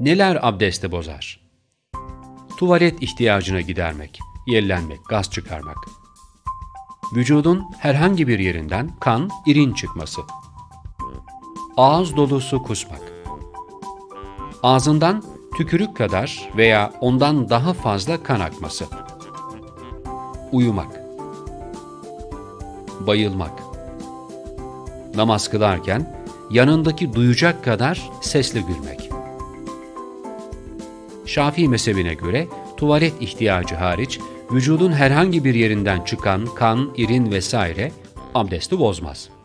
Neler abdesti bozar? Tuvalet ihtiyacını gidermek, yellenmek, gaz çıkarmak. Vücudun herhangi bir yerinden kan, irin çıkması. Ağız dolusu kusmak. Ağzından tükürük kadar veya ondan daha fazla kan akması. Uyumak. Bayılmak. Namaz kılarken yanındaki duyacak kadar sesli gülmek. Şafii mezhebine göre tuvalet ihtiyacı hariç vücudun herhangi bir yerinden çıkan kan, irin vesaire abdesti bozmaz.